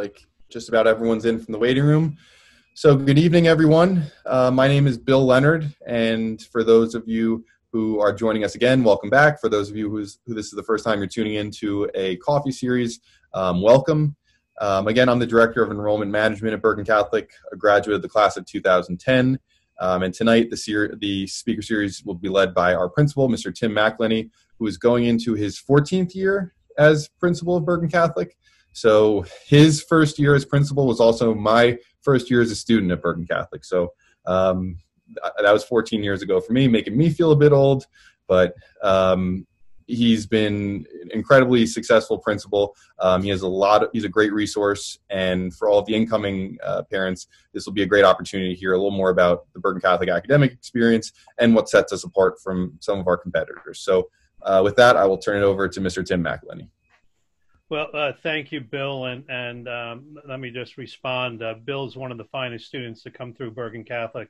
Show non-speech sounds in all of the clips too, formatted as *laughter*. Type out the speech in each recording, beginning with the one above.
like just about everyone's in from the waiting room. So, good evening, everyone. Uh, my name is Bill Leonard, and for those of you who are joining us again, welcome back. For those of you who's, who this is the first time you're tuning in to a coffee series, um, welcome. Um, again, I'm the Director of Enrollment Management at Bergen Catholic, a graduate of the class of 2010. Um, and tonight, the, ser- the speaker series will be led by our principal, Mr. Tim McElhinney, who is going into his 14th year as principal of Bergen Catholic. So his first year as principal was also my first year as a student at Bergen Catholic. So um, that was 14 years ago for me, making me feel a bit old. But um, he's been an incredibly successful principal. Um, he has a lot. Of, he's a great resource, and for all of the incoming uh, parents, this will be a great opportunity to hear a little more about the Bergen Catholic academic experience and what sets us apart from some of our competitors. So, uh, with that, I will turn it over to Mr. Tim McElhinney. Well, uh, thank you, Bill, and and um, let me just respond. Uh, Bill's one of the finest students to come through Bergen Catholic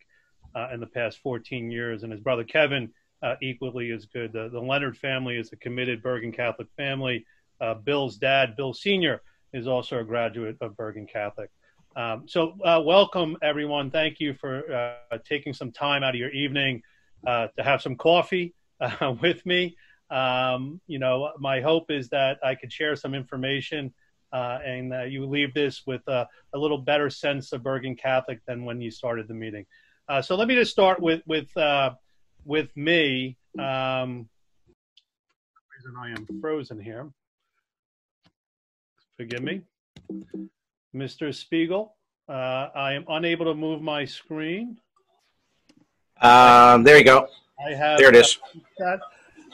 uh, in the past 14 years, and his brother Kevin uh, equally as good. The, the, Leonard family is a committed Bergen Catholic family. Uh, Bill's dad, Bill Senior, is also a graduate of Bergen Catholic. Um, so, uh, welcome everyone. Thank you for taking some time out of your evening to have some coffee *laughs* with me. Um, you know, my hope is that I could share some information uh, and uh, you leave this with uh, a little better sense of Bergen Catholic than when you started the meeting. Uh, so let me just start with with uh, with me. Um, reason I am frozen here. Forgive me, Mr. Spiegel. Uh, I am unable to move my screen. Um, there you go. I have there it is. That.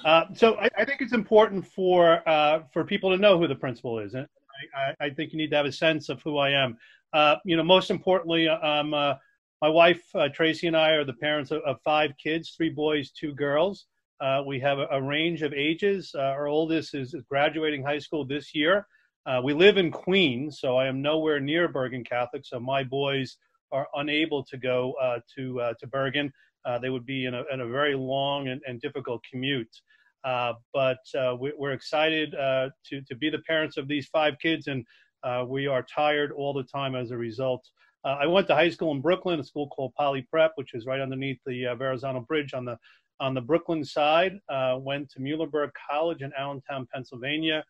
Uh, so I, I, think it's important for uh, for people to know who the principal is, and I, I, think you need to have a sense of who I am. Uh, you know, most importantly, um, my wife Tracy and I are the parents of, of, five kids, three boys, two girls. we have a, a, range of ages. our oldest is, is, graduating high school this year. we live in Queens, so I am nowhere near Bergen Catholic. So my boys are unable to go to to Bergen. Uh, they would be in a, in a very long and, and difficult commute. Uh, but uh, we, are excited uh, to, to be the parents of these five kids, and uh, we are tired all the time as a result. I went to high school in Brooklyn, a school called Poly Prep, which is right underneath the Verrazano Bridge on the on the Brooklyn side. went to Muhlenberg College in Allentown, Pennsylvania.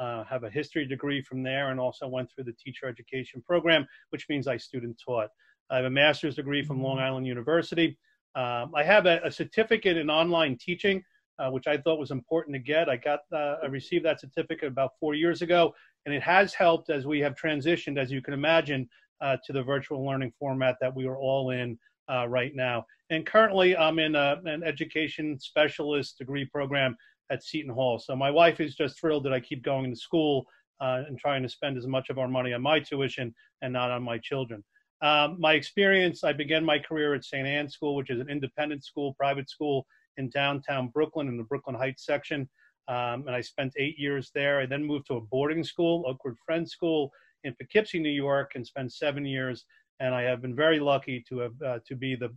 have a history degree from there, and also went through the teacher education program, which means I student taught. I have a master's degree from Long Island University. Um, I have a, a, certificate in online teaching, uh, which I thought was important to get. I got, uh, I received that certificate about four years ago, and it has helped as we have transitioned, as you can imagine, uh, to the virtual learning format that we are all in uh, right now. And currently, I'm in a, an education specialist degree program at Seton Hall. So my wife is just thrilled that I keep going to school uh, and trying to spend as much of our money on my tuition and not on my children. Um, my experience, I began my career at St. Anne's School, which is an independent school, private school in downtown Brooklyn in the Brooklyn Heights section. Um, and I spent eight years there. I then moved to a boarding school, Oakwood Friends School in Poughkeepsie, New York, and spent seven years. And I have been very lucky to have uh, to be the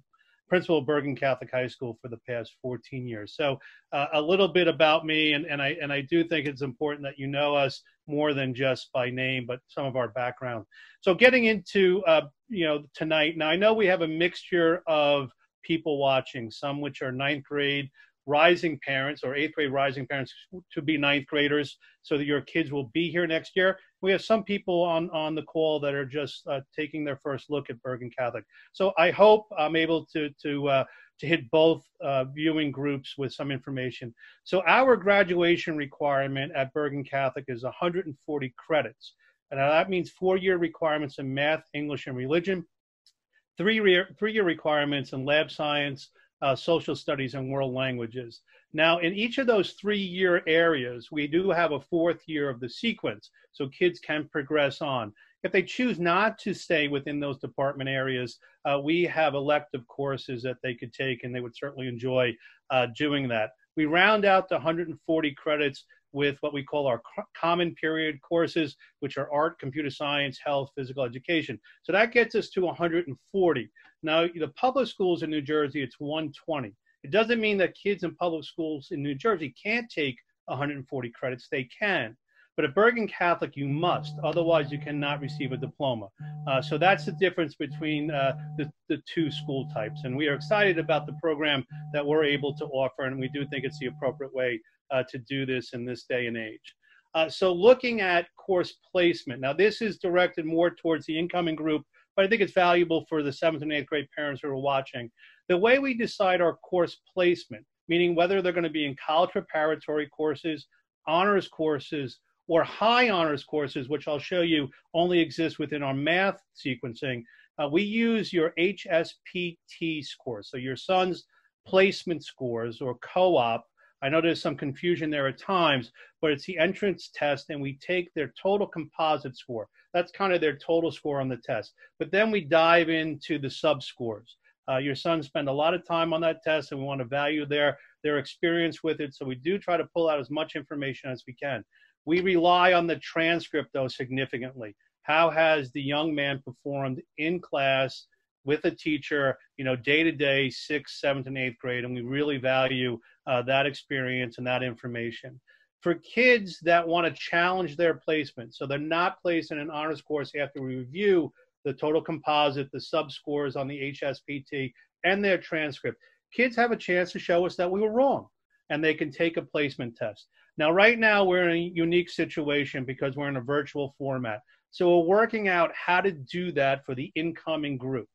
principal of Bergen Catholic High School for the past 14 years. So uh, a little bit about me, and, and I and I do think it's important that you know us more than just by name, but some of our background. So getting into uh, you know tonight. Now I know we have a mixture of people watching, some which are ninth grade rising parents or eighth grade rising parents to be ninth graders so that your kids will be here next year. We have some people on, on the call that are just uh, taking their first look at Bergen Catholic. So I hope I'm able to, to, uh, to hit both uh, viewing groups with some information. So our graduation requirement at Bergen Catholic is 140 credits. And that means four-year requirements in math, English, and religion, three-year, three-year requirements in lab science, uh, social studies and world languages. Now, in each of those three year areas, we do have a fourth year of the sequence, so kids can progress on. If they choose not to stay within those department areas, uh, we have elective courses that they could take, and they would certainly enjoy uh, doing that. We round out the 140 credits with what we call our common period courses, which are art, computer science, health, physical education. So that gets us to 140. Now, the public schools in New Jersey, it's 120. It doesn't mean that kids in public schools in New Jersey can't take 140 credits. They can. But at Bergen Catholic, you must. Otherwise, you cannot receive a diploma. Uh, so that's the difference between uh, the, the two school types. And we are excited about the program that we're able to offer, and we do think it's the appropriate way uh, to do this in this day and age. Uh, so looking at course placement. Now, this is directed more towards the incoming group, but I think it's valuable for the seventh and eighth grade parents who are watching. The way we decide our course placement, meaning whether they're going to be in college preparatory courses, honors courses, or high honors courses, which I'll show you only exist within our math sequencing, uh, we use your HSPT score. So your son's placement scores or co-op. I know there's some confusion there at times, but it's the entrance test and we take their total composite score. That's kind of their total score on the test. But then we dive into the sub scores. Uh, your son spent a lot of time on that test and we want to value their, their experience with it. So we do try to pull out as much information as we can. We rely on the transcript, though, significantly. How has the young man performed in class with a teacher, you know, day to day, sixth, seventh, and eighth grade? And we really value uh, that experience and that information. For kids that want to challenge their placement, so they're not placed in an honors course after we review the total composite, the sub scores on the HSPT, and their transcript, kids have a chance to show us that we were wrong and they can take a placement test. Now, right now, we're in a unique situation because we're in a virtual format. So we're working out how to do that for the incoming group.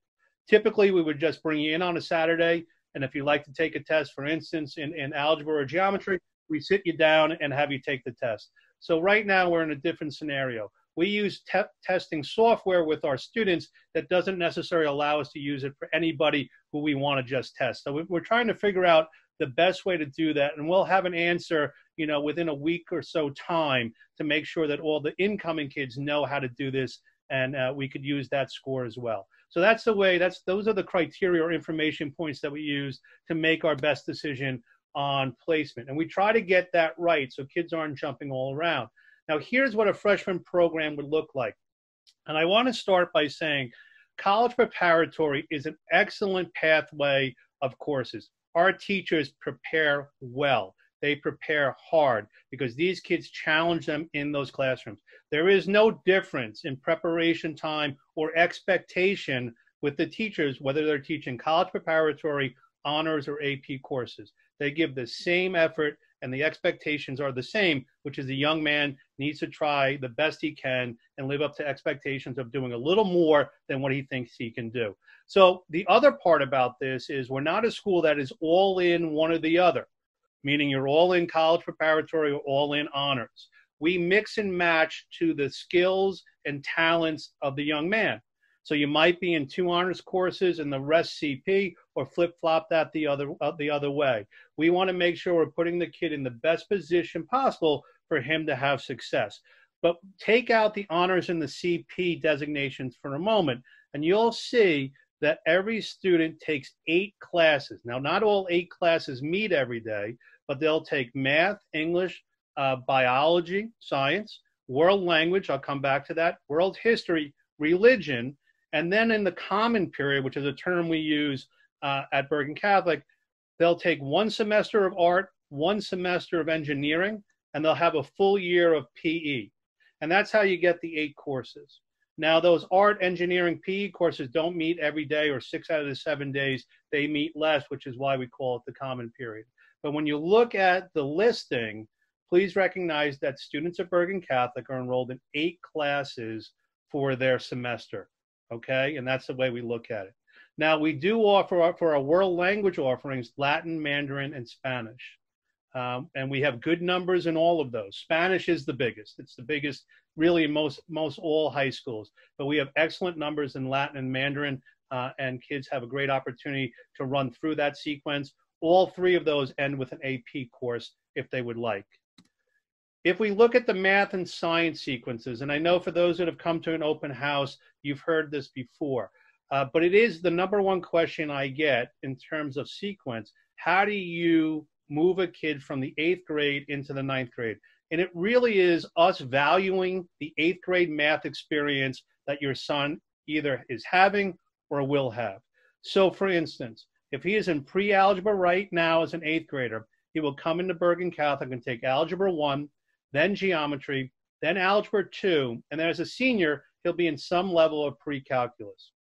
Typically, we would just bring you in on a Saturday, and if you'd like to take a test, for instance, in, in algebra or geometry, we sit you down and have you take the test. So right now, we're in a different scenario. We use te testing software with our students that doesn't necessarily allow us to use it for anybody who we want to just test. So we're trying to figure out the best way to do that, and we'll have an answer you know, within a week or so time to make sure that all the incoming kids know how to do this and uh, we could use that score as well. So that's the way, that's, those are the criteria or information points that we use to make our best decision on placement. And we try to get that right so kids aren't jumping all around. Now, here's what a freshman program would look like. And I want to start by saying college preparatory is an excellent pathway of courses. Our teachers prepare well they prepare hard because these kids challenge them in those classrooms. There is no difference in preparation time or expectation with the teachers, whether they're teaching college preparatory, honors, or AP courses. They give the same effort and the expectations are the same, which is the young man needs to try the best he can and live up to expectations of doing a little more than what he thinks he can do. So the other part about this is we're not a school that is all in one or the other meaning you're all in college preparatory or all in honors. We mix and match to the skills and talents of the young man. So you might be in two honors courses and the rest CP, or flip flop that the other uh, the other way. We want to make sure we're putting the kid in the best position possible for him to have success. But take out the honors and the CP designations for a moment, and you'll see that every student takes eight classes. Now, not all eight classes meet every day, but they'll take math, English, uh, biology, science, world language, I'll come back to that, world history, religion, and then in the common period, which is a term we use uh, at Bergen Catholic, they'll take one semester of art, one semester of engineering, and they'll have a full year of PE. And that's how you get the eight courses. Now, those art, engineering, PE courses don't meet every day or six out of the seven days. They meet less, which is why we call it the common period. But when you look at the listing, please recognize that students at Bergen Catholic are enrolled in eight classes for their semester. Okay, and that's the way we look at it. Now, we do offer for our world language offerings Latin, Mandarin, and Spanish. Um, and we have good numbers in all of those. Spanish is the biggest. It's the biggest, really, most most all high schools. But we have excellent numbers in Latin and Mandarin, uh, and kids have a great opportunity to run through that sequence. All three of those end with an AP course if they would like. If we look at the math and science sequences, and I know for those that have come to an open house, you've heard this before, uh, but it is the number one question I get in terms of sequence. How do you move a kid from the eighth grade into the ninth grade. And it really is us valuing the eighth grade math experience that your son either is having or will have. So, for instance, if he is in pre algebra right now as an eighth grader, he will come into Bergen Catholic and take algebra one, then geometry, then Algebra 2, and then as a senior, he'll be in some level of pre-calculus.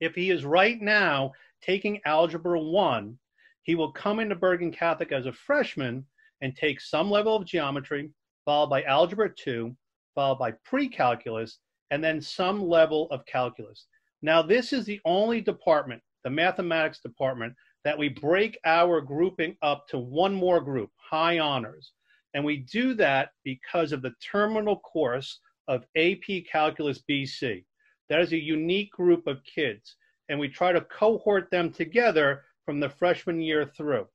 If he is right now taking Algebra 1, he will come into Bergen Catholic as a freshman and take some level of geometry, followed by Algebra 2, followed by pre-calculus, and then some level of calculus. Now, this is the only department, the mathematics department, that we break our grouping up to one more group, high honors. And we do that because of the terminal course of AP Calculus BC. That is a unique group of kids. And we try to cohort them together from the freshman year through.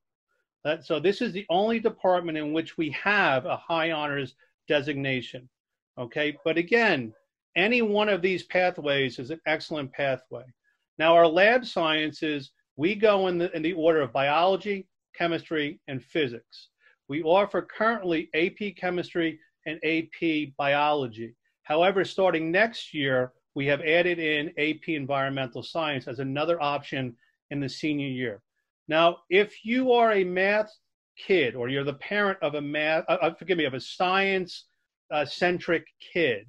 So this is the only department in which we have a high honors designation. Okay, but again, any one of these pathways is an excellent pathway. Now, our lab sciences, we go in the, in the order of biology, chemistry, and physics. We offer currently AP chemistry and AP biology. However, starting next year, we have added in AP environmental science as another option in the senior year. Now, if you are a math kid or you're the parent of a math, uh, uh forgive me, of a science uh, centric kid,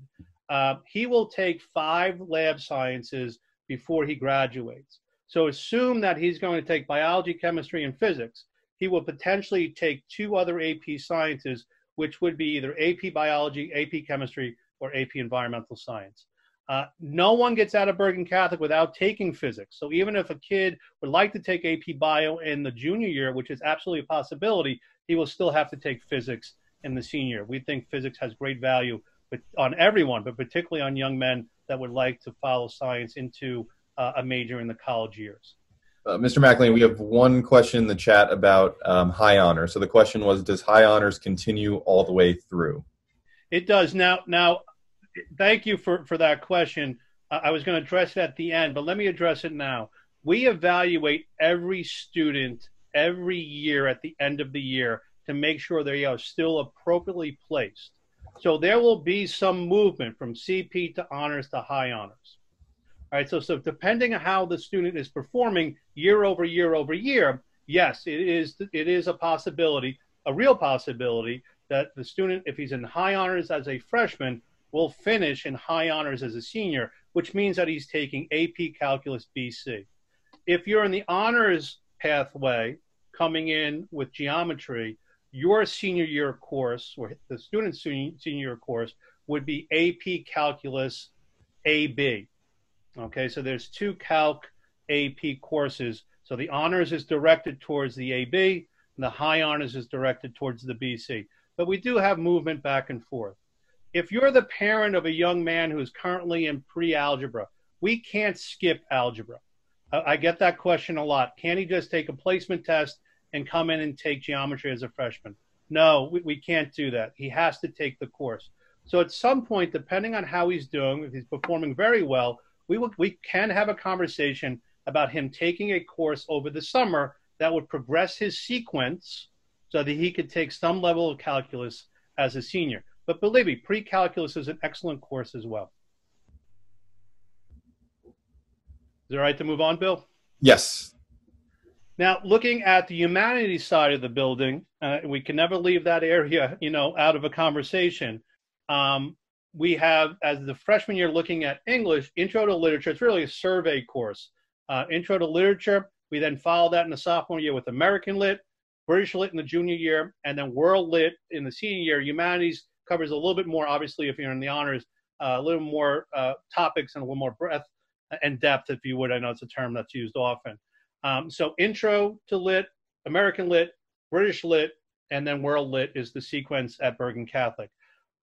uh, he will take five lab sciences before he graduates. So assume that he's going to take biology, chemistry, and physics. He will potentially take two other AP sciences, which would be either AP biology, AP chemistry, or AP environmental science. Uh, no one gets out of Bergen Catholic without taking physics. So even if a kid would like to take AP Bio in the junior year, which is absolutely a possibility, he will still have to take physics in the senior. Year. We think physics has great value but on everyone, but particularly on young men that would like to follow science into uh, a major in the college years. Uh, Mr. McLean, we have one question in the chat about um, high honors. So the question was, does high honors continue all the way through? It does. Now, now, thank you for, for that question. I was going to address it at the end, but let me address it now. We evaluate every student every year at the end of the year to make sure they are still appropriately placed. So there will be some movement from CP to honors to high honors. All right, so, so depending on how the student is performing year over year over year, yes, it is, it is a possibility, a real possibility, that the student, if he's in high honors as a freshman, will finish in high honors as a senior, which means that he's taking AP Calculus BC. If you're in the honors pathway coming in with geometry, your senior year course, or the student's senior year course, would be AP Calculus AB. Okay, so there's two Calc AP courses. So the honors is directed towards the AB, and the high honors is directed towards the BC. But we do have movement back and forth. If you're the parent of a young man who is currently in pre algebra, we can't skip algebra. I get that question a lot. Can he just take a placement test and come in and take geometry as a freshman. No, we, we can't do that. He has to take the course. So at some point, depending on how he's doing, if he's performing very well, we will, we can have a conversation about him taking a course over the summer that would progress his sequence so that he could take some level of calculus as a senior. But believe me, pre-calculus is an excellent course as well. Is it all right to move on, Bill? Yes. Now, looking at the humanities side of the building, uh, we can never leave that area, you know, out of a conversation. Um, we have, as the freshman year, looking at English, Intro to Literature. It's really a survey course. Uh, intro to Literature. We then follow that in the sophomore year with American Lit, British Lit in the junior year, and then World Lit in the senior year. Humanities covers a little bit more, obviously, if you're in the honors, uh, a little more uh, topics and a little more breadth and depth, if you would. I know it's a term that's used often. Um, so intro to lit, American lit, British lit, and then world lit is the sequence at Bergen Catholic.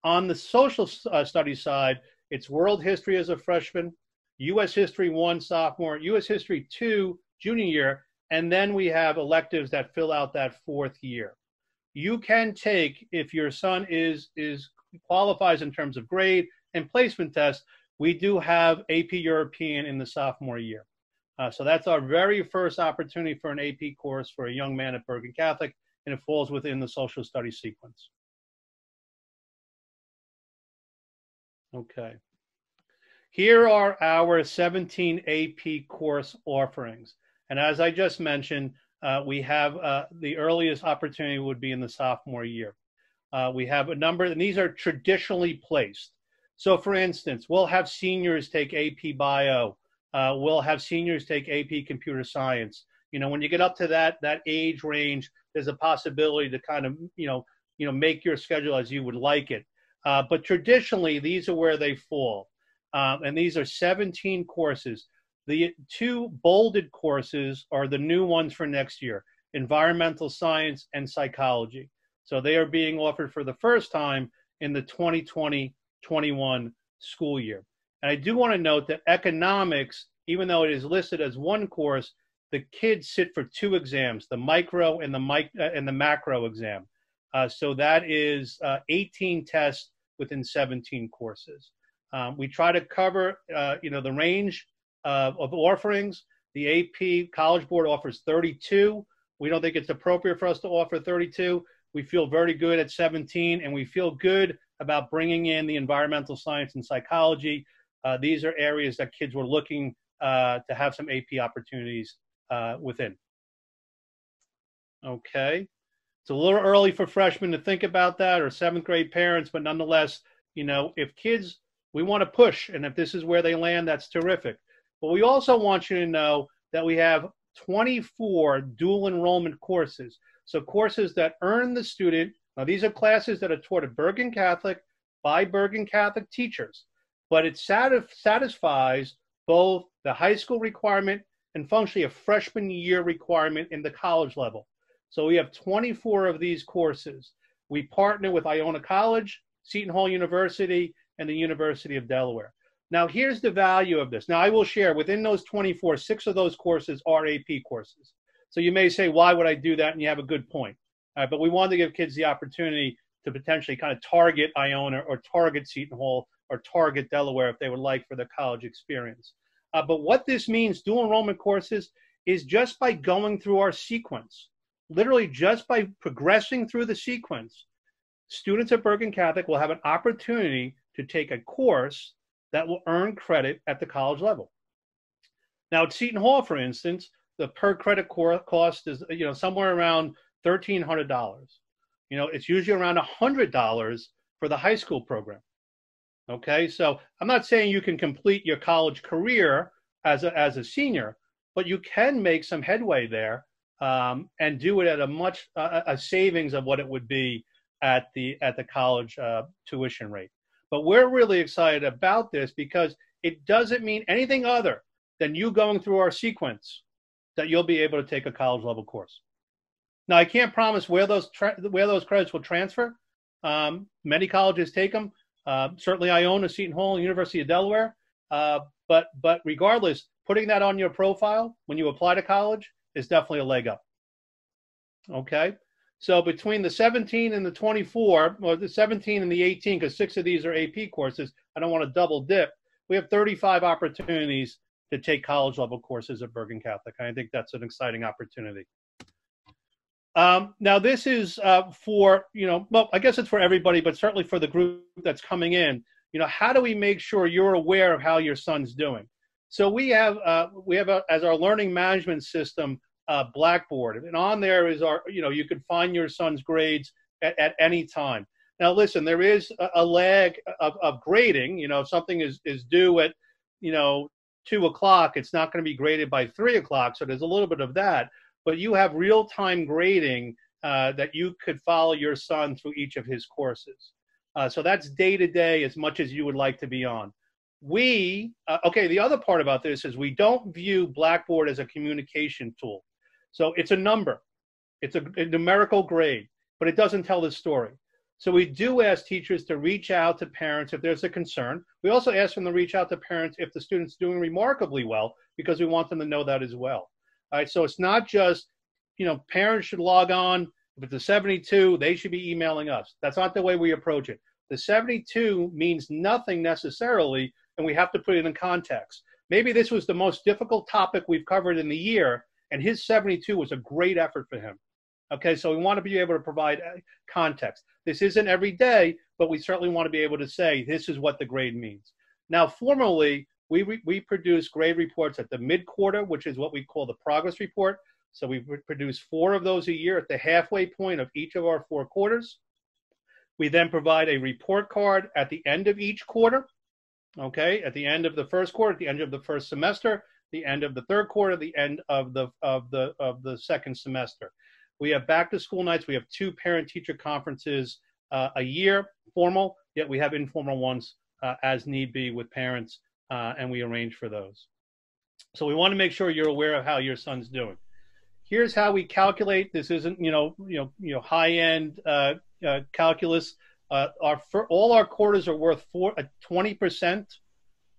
On the social uh, studies side, it's world history as a freshman, U.S. history one sophomore, U.S. history two junior year, and then we have electives that fill out that fourth year. You can take if your son is is qualifies in terms of grade and placement test. We do have AP European in the sophomore year. Uh, so that's our very first opportunity for an AP course for a young man at Bergen Catholic, and it falls within the social studies sequence. Okay. Here are our 17 AP course offerings. And as I just mentioned, uh, we have uh, the earliest opportunity would be in the sophomore year. Uh, we have a number, and these are traditionally placed. So, for instance, we'll have seniors take AP Bio. Uh, we'll have seniors take AP Computer Science. You know, when you get up to that that age range, there's a possibility to kind of you know you know make your schedule as you would like it. Uh, but traditionally, these are where they fall, um, and these are 17 courses. The two bolded courses are the new ones for next year: environmental science and psychology. So they are being offered for the first time in the 2020 21 school year. And I do want to note that economics, even though it is listed as one course, the kids sit for two exams, the micro and the mic uh, and the macro exam. Uh, so that is uh, 18 tests within 17 courses. Um, we try to cover, uh, you know, the range of offerings. The AP College Board offers 32. We don't think it's appropriate for us to offer 32. We feel very good at 17, and we feel good about bringing in the environmental science and psychology. Uh, these are areas that kids were looking uh, to have some AP opportunities uh, within. Okay. It's a little early for freshmen to think about that or seventh grade parents, but nonetheless, you know, if kids, we want to push, and if this is where they land, that's terrific. But we also want you to know that we have 24 dual enrollment courses. So courses that earn the student now, these are classes that are taught at Bergen Catholic by Bergen Catholic teachers, but it satisfies both the high school requirement and functionally a freshman year requirement in the college level. So we have 24 of these courses. We partner with Iona College, Seton Hall University, and the University of Delaware. Now, here's the value of this. Now, I will share within those 24, six of those courses are AP courses. So you may say, why would I do that? And you have a good point. Uh, but we wanted to give kids the opportunity to potentially kind of target Iona or target Seton Hall or target Delaware if they would like for their college experience. Uh, but what this means, dual enrollment courses, is just by going through our sequence, literally just by progressing through the sequence, students at Bergen Catholic will have an opportunity to take a course that will earn credit at the college level. Now, at Seton Hall, for instance, the per credit cost is you know somewhere around $1,300. You know, it's usually around $100 for the high school program. Okay, so I'm not saying you can complete your college career as a, as a senior, but you can make some headway there um, and do it at a much uh, a savings of what it would be at the at the college uh, tuition rate. But we're really excited about this because it doesn't mean anything other than you going through our sequence that you'll be able to take a college level course. Now, I can't promise where those tra- where those credits will transfer. Um, many colleges take them. Uh, certainly, Iona Seton Hall, University of Delaware. Uh, but but regardless, putting that on your profile when you apply to college is definitely a leg up. Okay, so between the 17 and the 24, or the 17 and the 18, because six of these are AP courses, I don't want to double dip. We have 35 opportunities to take college level courses at Bergen Catholic. I think that's an exciting opportunity. Um, now, this is uh, for, you know, well, I guess it's for everybody, but certainly for the group that's coming in. You know, how do we make sure you're aware of how your son's doing? So we have, uh, we have a, as our learning management system, uh, Blackboard. And on there is our, you know, you can find your son's grades at, at any time. Now, listen, there is a, a lag of, of grading. You know, if something is, is due at, you know, two o'clock, it's not going to be graded by three o'clock. So there's a little bit of that but you have real time grading uh, that you could follow your son through each of his courses. Uh, so that's day to day as much as you would like to be on. We, uh, okay, the other part about this is we don't view Blackboard as a communication tool. So it's a number, it's a, a numerical grade, but it doesn't tell the story. So we do ask teachers to reach out to parents if there's a concern. We also ask them to reach out to parents if the student's doing remarkably well, because we want them to know that as well. All right, so it's not just, you know, parents should log on. If it's a 72, they should be emailing us. That's not the way we approach it. The 72 means nothing necessarily, and we have to put it in context. Maybe this was the most difficult topic we've covered in the year, and his 72 was a great effort for him. Okay, so we want to be able to provide uh, context. This isn't every day, but we certainly want to be able to say this is what the grade means. Now, formally, we, re- we produce grade reports at the mid quarter, which is what we call the progress report. So we produce four of those a year at the halfway point of each of our four quarters. We then provide a report card at the end of each quarter. Okay, at the end of the first quarter, at the end of the first semester, the end of the third quarter, the end of the of the of the second semester. We have back to school nights. We have two parent teacher conferences uh, a year, formal. Yet we have informal ones uh, as need be with parents, uh, and we arrange for those. So we want to make sure you're aware of how your son's doing. Here's how we calculate. This isn't you know you know you know high end uh, uh, calculus. Uh, our for, all our quarters are worth four, 20%,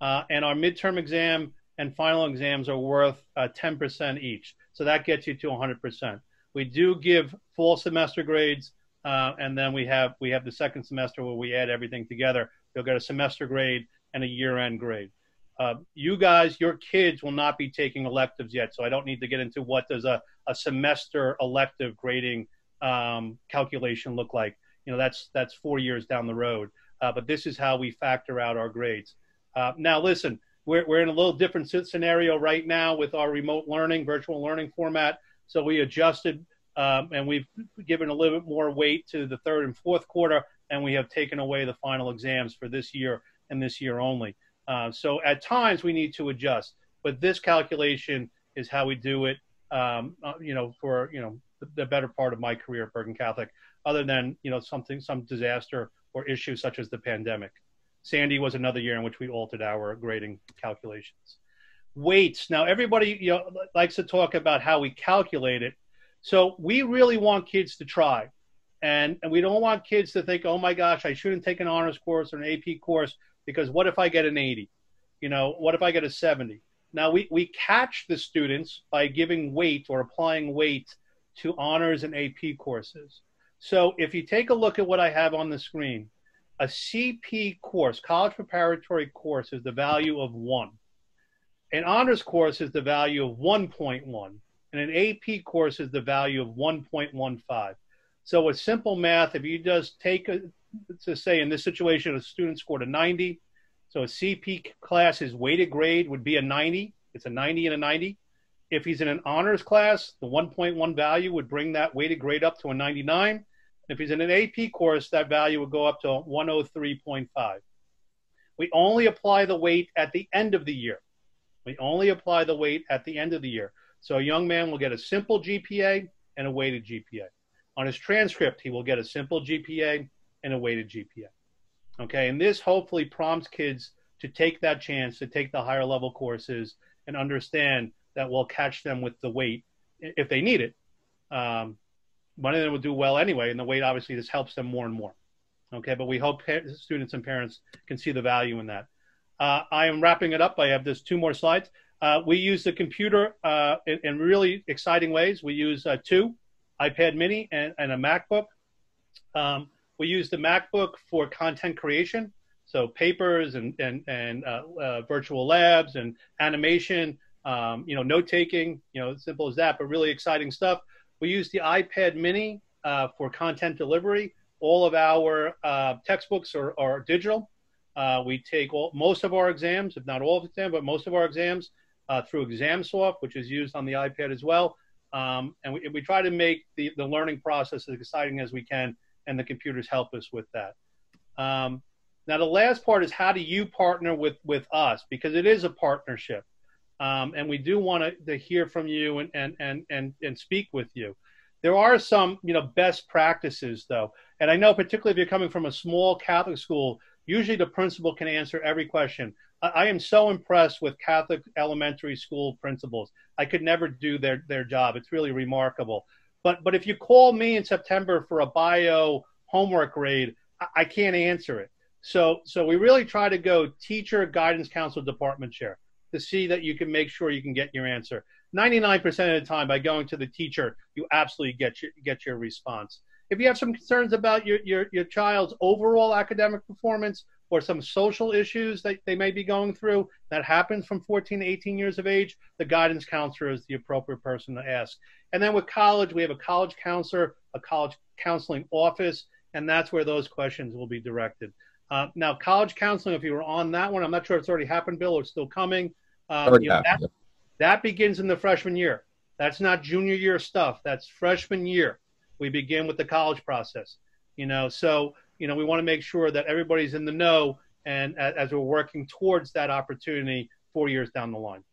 and our midterm exam and final exams are worth 10% each. So that gets you to 100%. We do give full semester grades, uh, and then we have we have the second semester where we add everything together. You'll get a semester grade and a year-end grade. Uh, you guys, your kids will not be taking electives yet, so I don't need to get into what does a, a semester elective grading um, calculation look like. You know, that's that's four years down the road. Uh, but this is how we factor out our grades. Uh, now, listen, we're, we're in a little different scenario right now with our remote learning, virtual learning format. So we adjusted um, and we've given a little bit more weight to the third and fourth quarter, and we have taken away the final exams for this year and this year only. Uh, so at times we need to adjust, but this calculation is how we do it. Um, uh, you know, for you know the, the, better part of my career at Bergen Catholic, other than you know something, some disaster or issue such as the pandemic. Sandy was another year in which we altered our grading calculations. Weights. Now everybody you know likes to talk about how we calculate it so we really want kids to try. And, and we don't want kids to think, oh my gosh, I shouldn't take an honors course or an AP course because what if I get an 80? You know, what if I get a 70? Now we, we catch the students by giving weight or applying weight to honors and AP courses. So if you take a look at what I have on the screen, a CP course, college preparatory course, is the value of one. An honors course is the value of 1.1 and an AP course is the value of 1.15. So with simple math, if you just take, to say in this situation, a student scored a 90, so a CP class, his weighted grade would be a 90. It's a 90 and a 90. If he's in an honors class, the 1.1 value would bring that weighted grade up to a 99. If he's in an AP course, that value would go up to 103.5. We only apply the weight at the end of the year. We only apply the weight at the end of the year. So a young man will get a simple GPA and a weighted GPA. On his transcript, he will get a simple GPA and a weighted GPA. Okay, and this hopefully prompts kids to take that chance to take the higher level courses and understand that we'll catch them with the weight if they need it. Um, one of them will do well anyway, and the weight obviously this helps them more and more. Okay, but we hope students and parents can see the value in that. Uh, I am wrapping it up. I have this two more slides. Uh, we use the computer uh, in, in, really exciting ways. We use uh, two iPad mini and, and a MacBook. Um, we use the MacBook for content creation, so papers and, and, and uh, uh, virtual labs and animation, um, you know, note taking, you know, simple as that, but really exciting stuff. We use the iPad mini uh, for content delivery. All of our textbooks are, are digital. we take all, most of our exams, if not all of them, but most of our exams uh, through ExamSoft, which is used on the iPad as well. Um, and we, we try to make the, the learning process as exciting as we can, and the computers help us with that. Um, now, the last part is how do you partner with, with us? Because it is a partnership. Um, and we do want to hear from you and, and, and, and, and speak with you. There are some, you know, best practices though. And I know particularly if you're coming from a small Catholic school, usually the principal can answer every question. I am so impressed with Catholic elementary school principals. I could never do their, their job. It's really remarkable. But but if you call me in September for a bio homework grade, I, I can't answer it. So so we really try to go teacher, guidance counselor, department chair to see that you can make sure you can get your answer. 99% of the time, by going to the teacher, you absolutely get your, get your response. If you have some concerns about your, your, your child's overall academic performance or some social issues that they may be going through that happens from 14 to 18 years of age, the guidance counselor is the appropriate person to ask. And then with college, we have a college counselor, a college counseling office, and that's where those questions will be directed. Uh, now, college counseling, if you were on that one, I'm not sure if it's already happened, Bill, or still coming. Um, you know, that, that begins in the freshman year. That's not junior year stuff. That's freshman year. We begin with the college process. You know, so you know, we want to make sure that everybody's in the know and as we're working towards that opportunity four years down the line.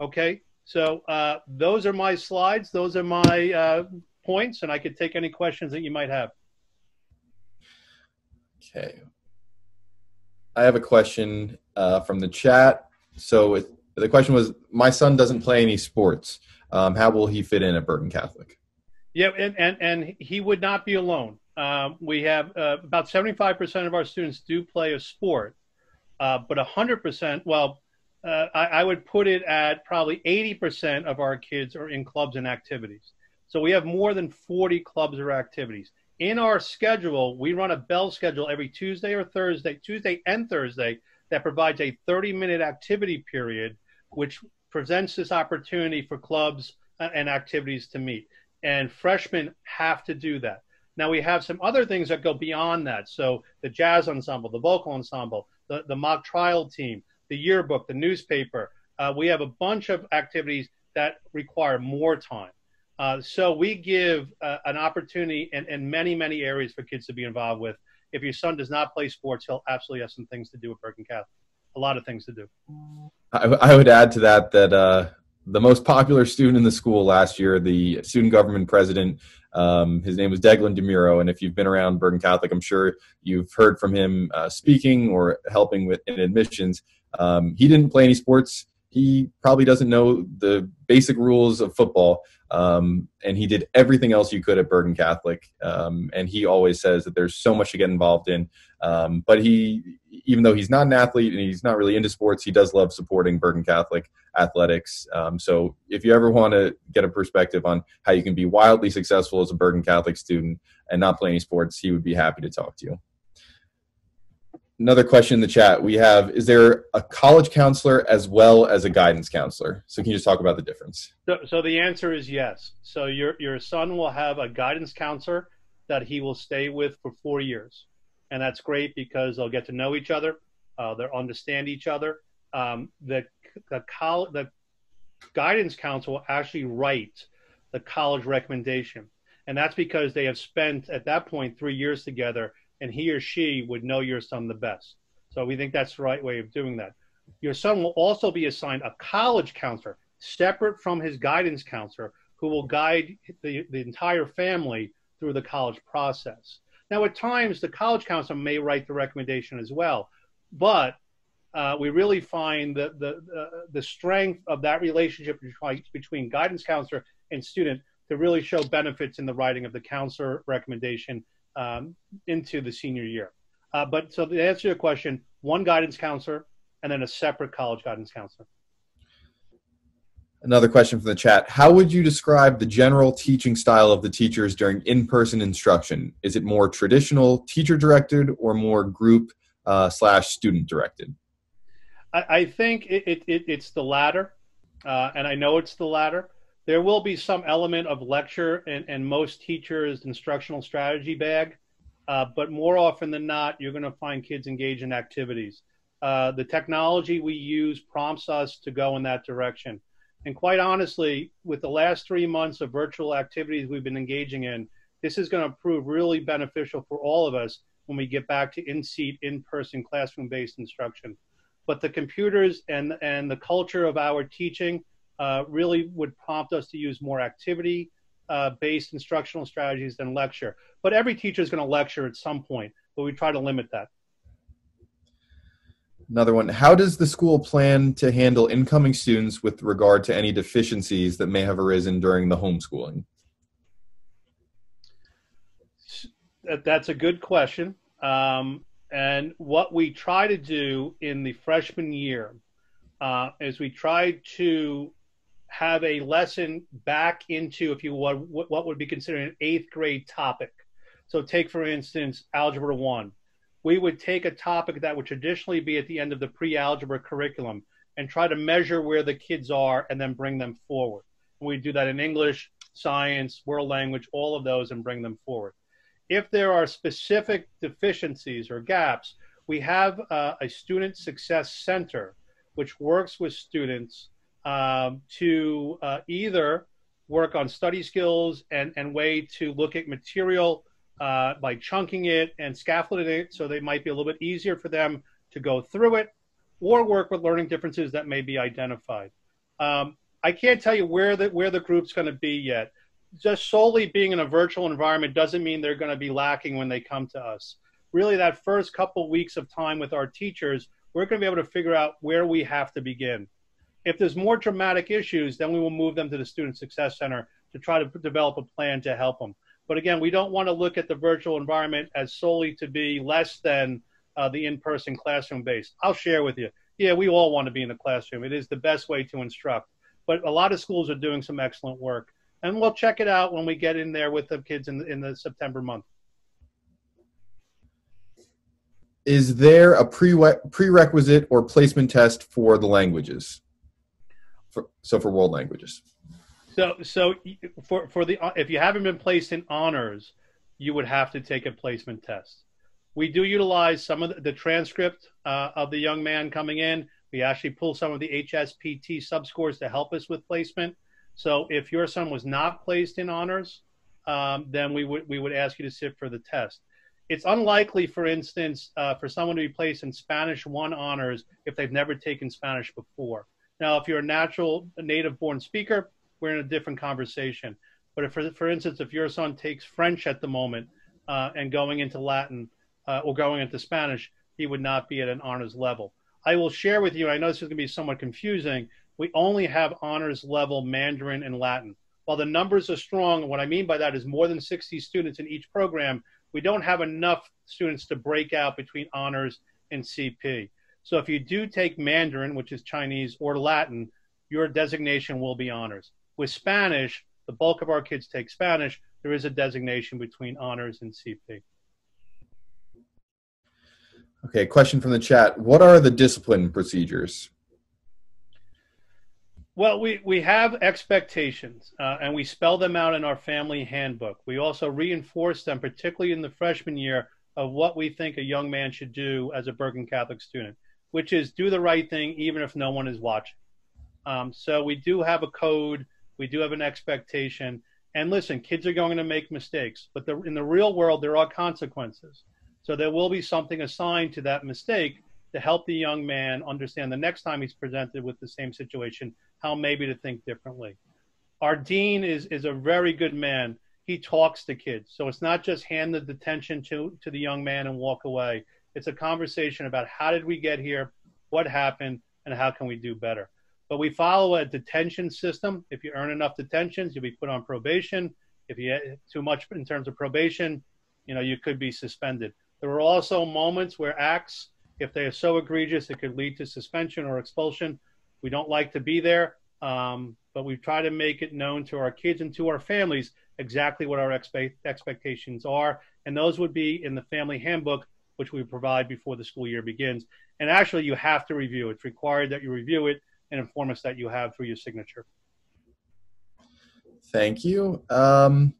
Okay, so uh, those are my slides. Those are my uh, points, and I could take any questions that you might have. Okay. I have a question uh, from the chat. So it, the question was, my son doesn't play any sports. Um, how will he fit in at Bergen Catholic? Yeah, and, and, and he would not be alone. Um, we have uh, about 75% of our students do play a sport, uh, but 100%, well, uh, I, I, would put it at probably 80% of our kids are in clubs and activities. So we have more than 40 clubs or activities. In our schedule, we run a bell schedule every Tuesday or Thursday, Tuesday and Thursday, that provides a 30 minute activity period, which presents this opportunity for clubs uh, and activities to meet. And freshmen have to do that. Now we have some other things that go beyond that. So the jazz ensemble, the vocal ensemble, the, the mock trial team, the yearbook, the newspaper. Uh, we have a bunch of activities that require more time. Uh, so we give uh, an opportunity in, in many, many areas for kids to be involved with. If your son does not play sports, he'll absolutely have some things to do at Bergen Catholic. A lot of things to do. I, I would add to that that uh, the most popular student in the school last year, the student government president, um, his name was Deglin DeMuro, and if you've been around Bergen Catholic, I'm sure you've heard from him uh, speaking or helping with in admissions. Um, he didn't play any sports. He probably doesn't know the basic rules of football, um, and he did everything else you could at Bergen Catholic. Um, and he always says that there's so much to get involved in. Um, but he, even though he's not an athlete and he's not really into sports, he does love supporting Bergen Catholic athletics. Um, so if you ever want to get a perspective on how you can be wildly successful as a Bergen Catholic student and not play any sports, he would be happy to talk to you. Another question in the chat we have Is there a college counselor as well as a guidance counselor? So, can you just talk about the difference? So, so the answer is yes. So, your, your son will have a guidance counselor that he will stay with for four years and that's great because they'll get to know each other, uh, they'll understand each other. Um, the the, col- the guidance counselor will actually write the college recommendation, and that's because they have spent at that point three years together, and he or she would know your son the best. So we think that's the right way of doing that. Your son will also be assigned a college counselor separate from his guidance counselor who will guide the, the entire family through the college process. Now, at times, the college counselor may write the recommendation as well, but uh, we really find the, the, uh, the strength of that relationship between guidance counselor and student to really show benefits in the writing of the counselor recommendation um, into the senior year. Uh, but so to answer your question, one guidance counselor and then a separate college guidance counselor. Another question from the chat. How would you describe the general teaching style of the teachers during in person instruction? Is it more traditional, teacher directed, or more group uh, slash student directed? I, I think it, it, it, it's the latter, uh, and I know it's the latter. There will be some element of lecture and, and most teachers' instructional strategy bag, uh, but more often than not, you're going to find kids engage in activities. Uh, the technology we use prompts us to go in that direction. And quite honestly, with the last three months of virtual activities we've been engaging in, this is going to prove really beneficial for all of us when we get back to in-seat, in-person, classroom-based instruction. But the computers and and the culture of our teaching uh, really would prompt us to use more activity uh, based instructional strategies than lecture. But every teacher is going to lecture at some point, but we try to limit that. Another one. How does the school plan to handle incoming students with regard to any deficiencies that may have arisen during the homeschooling? That's a good question. Um, and what we try to do in the freshman year uh, is we try to have a lesson back into, if you want, what would be considered an eighth grade topic. So, take for instance, Algebra 1 we would take a topic that would traditionally be at the end of the pre-algebra curriculum and try to measure where the kids are and then bring them forward. We do that in English, science, world language, all of those and bring them forward. If there are specific deficiencies or gaps, we have uh, a student success center which works with students um, to uh, either work on study skills and, and way to look at material uh, by chunking it and scaffolding it so they might be a little bit easier for them to go through it or work with learning differences that may be identified. Um, I can't tell you where the, where the group's going to be yet. Just solely being in a virtual environment doesn't mean they're going to be lacking when they come to us. Really, that first couple weeks of time with our teachers, we're going to be able to figure out where we have to begin. If there's more dramatic issues, then we will move them to the Student Success Center to try to develop a plan to help them. But again, we don't want to look at the virtual environment as solely to be less than uh, the in-person classroom based. I'll share with you. Yeah, we all want to be in the classroom. It is the best way to instruct. But a lot of schools are doing some excellent work, and we'll check it out when we get in there with the kids in, in the September month. Is there a pre- prerequisite or placement test for the languages? For, so for world languages. So, so for for the if you haven't been placed in honors, you would have to take a placement test. We do utilize some of the, the transcript uh, of the young man coming in. We actually pull some of the HSPT subscores to help us with placement. So, if your son was not placed in honors, um, then we would we would ask you to sit for the test. It's unlikely, for instance, uh, for someone to be placed in Spanish one honors if they've never taken Spanish before. Now, if you're a natural native born speaker, we're in a different conversation. But if, for, for instance, if your son takes French at the moment uh, and going into Latin uh, or going into Spanish, he would not be at an honors level. I will share with you, I know this is going to be somewhat confusing. We only have honors level Mandarin and Latin. While the numbers are strong, what I mean by that is more than 60 students in each program, we don't have enough students to break out between honors and CP. So if you do take Mandarin, which is Chinese, or Latin, your designation will be honors. With Spanish, the bulk of our kids take Spanish. There is a designation between honors and CP. Okay, question from the chat. What are the discipline procedures? Well, we, we have expectations, uh, and we spell them out in our family handbook. We also reinforce them, particularly in the freshman year, of what we think a young man should do as a Bergen Catholic student, which is do the right thing even if no one is watching. Um, so we do have a code we do have an expectation. And listen, kids are going to make mistakes, but the, in the real world, there are consequences. So there will be something assigned to that mistake to help the young man understand the next time he's presented with the same situation, how maybe to think differently. Our dean is, is a very good man. He talks to kids. So it's not just hand the detention to, to the young man and walk away. It's a conversation about how did we get here, what happened, and how can we do better. But we follow a detention system. If you earn enough detentions, you'll be put on probation. If you get too much in terms of probation, you know, you could be suspended. There are also moments where acts, if they are so egregious, it could lead to suspension or expulsion. We don't like to be there, um, but we try to make it known to our kids and to our families exactly what our expect- expectations are. And those would be in the family handbook, which we provide before the school year begins. And actually, you have to review. It's required that you review it and inform us that you have through your signature. Thank you. Um,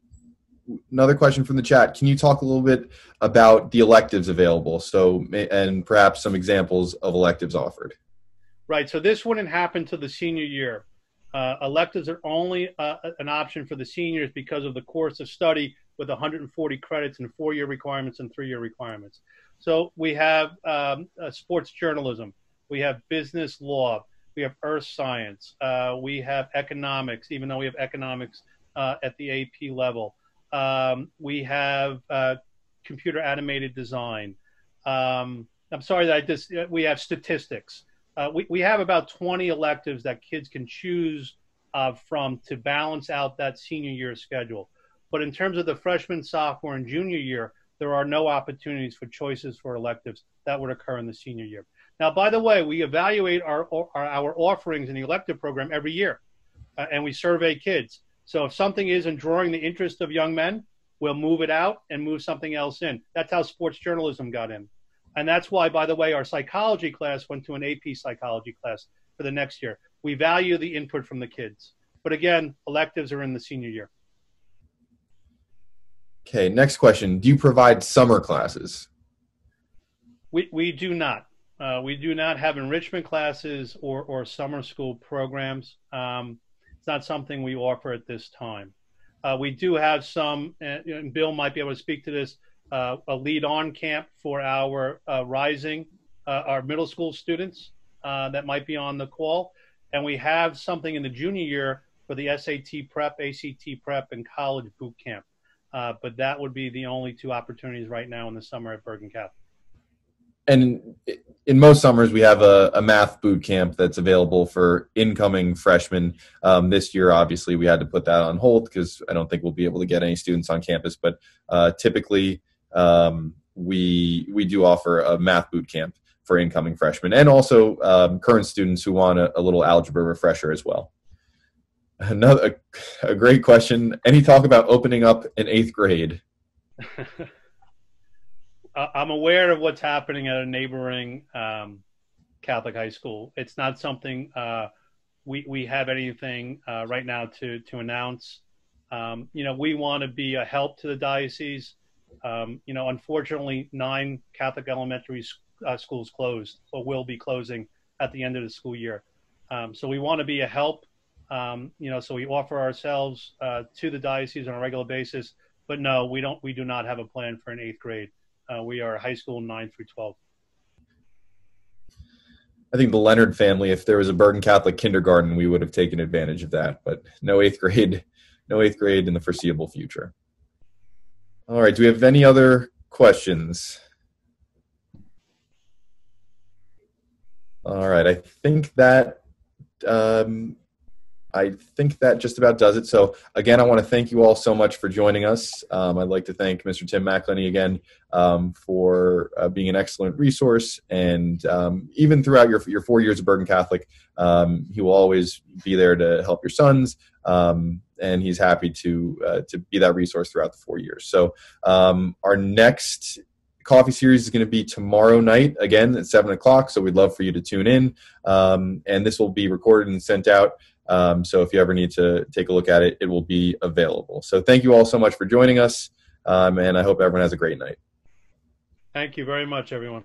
another question from the chat. Can you talk a little bit about the electives available? So, and perhaps some examples of electives offered. Right. So this wouldn't happen to the senior year. Uh, electives are only uh, an option for the seniors because of the course of study with 140 credits and four-year requirements and three-year requirements. So we have um, uh, sports journalism, we have business law, we have earth science, uh, we have economics, even though we have economics uh, at the AP level. Um, we have uh, computer animated design. Um, I'm sorry that I just, uh, we have statistics. Uh, we, we have about 20 electives that kids can choose from to balance out that senior year schedule. But in terms of the freshman, sophomore, and junior year, there are no opportunities for choices for electives that would occur in the senior year. Now, by the way, we evaluate our, our, our offerings in the elective program every year, uh, and we survey kids. So if something isn't drawing the interest of young men, we'll move it out and move something else in. That's how sports journalism got in. And that's why, by the way, our psychology class went to an AP psychology class for the next year. We value the input from the kids. But again, electives are in the senior year. Okay, next question. Do you provide summer classes? We, we do not. Uh, we do not have enrichment classes or, or summer school programs. Um, it's not something we offer at this time. Uh, we do have some, and Bill might be able to speak to this, uh, a lead on camp for our uh, rising, uh, our middle school students uh, that might be on the call. And we have something in the junior year for the SAT prep, ACT prep, and college boot camp. Uh, but that would be the only two opportunities right now in the summer at Bergen Catholic. And in most summers we have a, a, math boot camp that's available for incoming freshmen. Um, this year obviously we had to put that on hold because i don't think we'll be able to get any students on campus. But uh, typically um, we we do offer a math boot camp for incoming freshmen and also um, current students who want a, a, little algebra refresher as well another a, a great question any talk about opening up an eighth grade *laughs* I'm aware of what's happening at a neighboring um, Catholic high school. It's not something uh, we we have anything uh, right now to to announce. Um, you know, we want to be a help to the diocese. Um, you know, unfortunately, nine Catholic elementary uh, schools closed or will be closing at the end of the school year. Um, so we want to be a help. Um, you know, so we offer ourselves uh, to the diocese on a regular basis. But no, we don't. We do not have a plan for an eighth grade. Uh, we are high school 9 through 12. I think the Leonard family, if there was a Bergen Catholic kindergarten, we would have taken advantage of that. But no eighth grade, no eighth grade in the foreseeable future. All right. Do we have any other questions? All right. I think that um, I think that just about does it. So again, I want to thank you all so much for joining us. Um, I'd like to thank Mr. Tim McElhinney again um, for uh, being an excellent resource, and um, even throughout your your four years of Bergen Catholic, um, he will always be there to help your sons, um, and he's happy to uh, to be that resource throughout the four years. So um, our next coffee series is going to be tomorrow night again at seven o'clock. So we'd love for you to tune in, and this will be recorded and sent out. Um, so if you ever need to take a look at it, it will be available. So thank you all so much for joining us, um, and I hope everyone has a great night. Thank you very much, everyone.